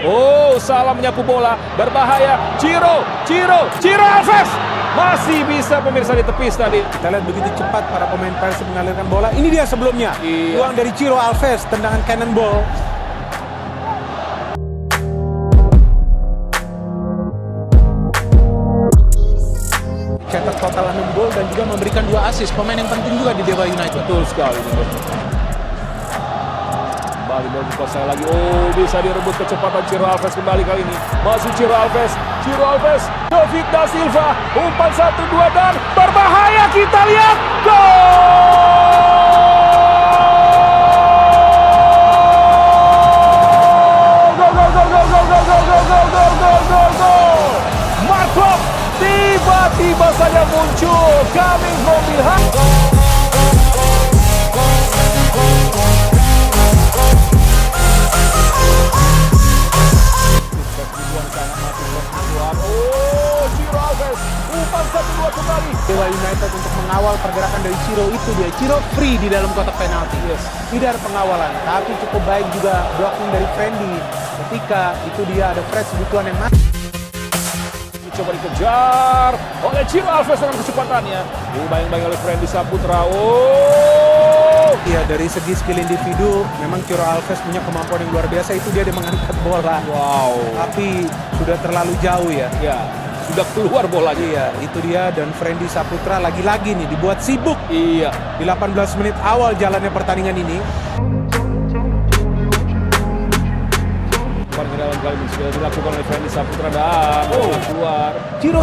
Oh, salah menyapu bola, berbahaya. Ciro, Ciro, Ciro Alves masih bisa pemirsa ditepis tadi. Kita lihat begitu cepat para pemain Persib mengalirkan bola. Ini dia sebelumnya. Iya. Uang dari Ciro Alves, tendangan cannonball. Total 6 gol dan juga memberikan dua assist. Pemain yang penting juga di Dewa United. Betul sekali. Kembali membuka saya lagi. Oh, bisa direbut kecepatan Ciro Alves kembali kali ini. Masih Ciro Alves. Ciro Alves. David Da Silva. Umpan satu dua dan berbahaya. Kita lihat. Gol! Muncul. Coming from behind. Dewa United untuk mengawal pergerakan dari Ciro itu dia. Ciro free di dalam kotak penalti. Yes. Tidak ada pengawalan, tapi cukup baik juga blocking dari Fendi. Ketika itu dia ada Fred sebutuan yang masuk. Coba dikejar oleh Ciro Alves dengan kecepatannya. Dibayang-bayang oleh Frendy Saputra. Oh, Iya dari segi skill individu memang Ciro Alves punya kemampuan yang luar biasa itu dia, dia mengangkat bola. wow. Tapi sudah terlalu jauh ya. Ya, sudah keluar bolanya. Iya, itu dia dan Fendi Saputra lagi-lagi nih dibuat sibuk Iya. di 18 menit awal jalannya pertandingan ini. Pergerakan kali ini sudah dilakukan oleh Frendy Saputra dan oh, keluar. Ciro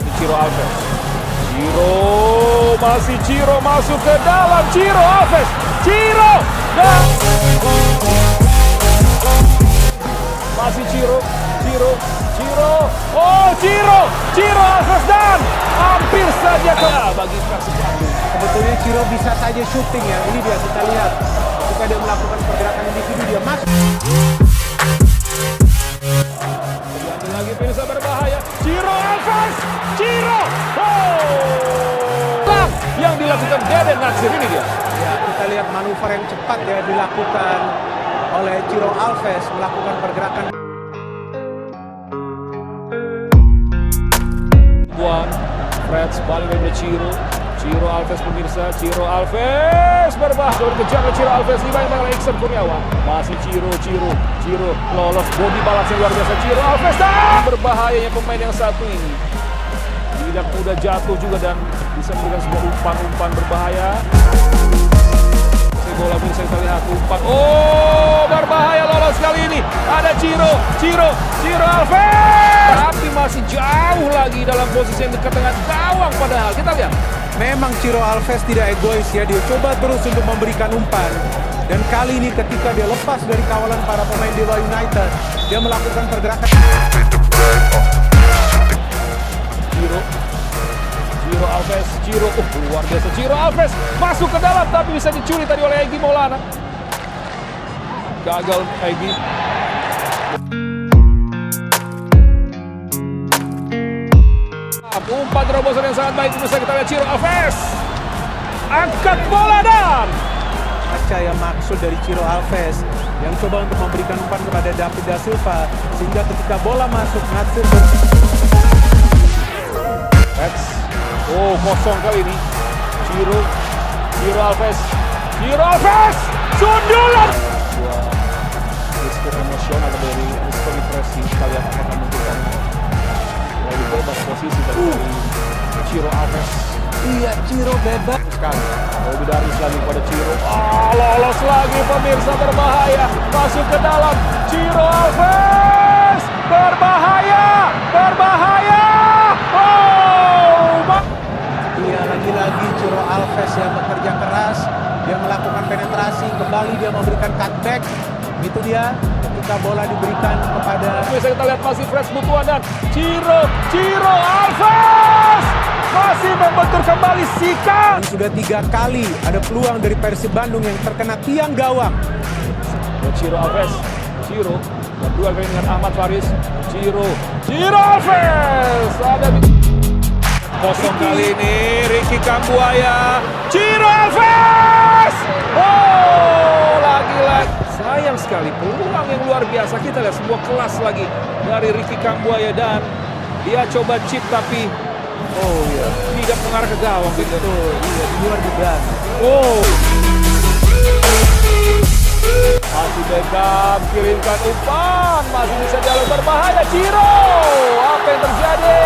Ini Ciro Alves. Ciro masih Ciro masuk ke dalam Ciro Alves. Ciro dan masih Ciro, Ciro, Ciro. Oh, Ciro, Ciro Alves dan hampir saja ke bagi Persib Bandung. sebetulnya Ciro bisa saja shooting ya. Ini dia kita lihat ketika dia melakukan pergerakan individu dia masuk. Diambil lagi Pirsa berbahaya. Ciro Alves, Ciro. Oh, yang dilakukan Deden Natsir ini dia. Ya, kita lihat manuver yang cepat ya dilakukan oleh Ciro Alves melakukan pergerakan Fred balik dari Ciro. Ciro Alves pemirsa, Ciro Alves berbahaya. Sudah dikejar oleh Ciro Alves, dibayang oleh Iksan Kurniawan. Masih Ciro, Ciro, Ciro lolos body balance yang luar biasa. Ciro Alves dan berbahayanya pemain yang satu ini. Tidak mudah jatuh juga dan bisa memberikan sebuah umpan-umpan berbahaya. Bola bisa kita lihat umpan. Oh, berbahaya lolos kali ini. Ada Ciro, Ciro, Ciro Alves. Masih jauh lagi dalam posisi yang dekat dengan gawang padahal. Kita lihat. Memang Ciro Alves tidak egois ya, dia coba terus untuk memberikan umpan. Dan kali ini ketika dia lepas dari kawalan para pemain Dewa United, dia melakukan pergerakan. Ciro, Ciro Alves, Ciro, oh, luar biasa. Ciro Alves masuk ke dalam tapi bisa dicuri tadi oleh Egi Maulana. Gagal Egi. Umpan terobosan yang sangat baik bisa kita lihat Ciro Alves. Angkat bola dan Baca yang maksud dari Ciro Alves yang coba untuk memberikan umpan kepada David Da Silva sehingga ketika bola masuk Natsir ber- Rex. Oh, kosong kali ini. Ciro, Ciro Alves, Ciro Alves, sundulan. Dua risiko emosional dari risiko depresi. Kita lihat apakah mungkin karena terlalu bebas posisi dari Ciro Alves. Iya Ciro bebas Sekali. Lebih dari lagi pada Ciro. Ah, lolos lagi pemirsa berbahaya. Masuk ke dalam. Ciro Alves berbahaya, berbahaya. Oh, Iya lagi-lagi Ciro Alves yang bekerja keras dia melakukan penetrasi kembali dia memberikan cutback itu dia ketika bola diberikan kepada Bisa kita lihat masih fresh Butuan dan Ciro, Ciro Alves masih membentur kembali Sika. dan sudah tiga kali ada peluang dari Persib Bandung yang terkena tiang gawang Dan Ciro Alves, Ciro berdua kali dengan Ahmad Faris, Ciro, Ciro Alves ada di kosong kali ini Ricky Kambuaya. Ciro Alves! Oh, lagi-lagi. Sayang sekali peluang yang luar biasa. Kita lihat sebuah kelas lagi dari Ricky Kambuaya dan dia coba chip tapi oh ya tidak mengarah ke gawang begitu. Iya, di luar dugaan. Oh. Masih Beckham kirimkan umpan, masih bisa jalan berbahaya Ciro. Apa yang terjadi?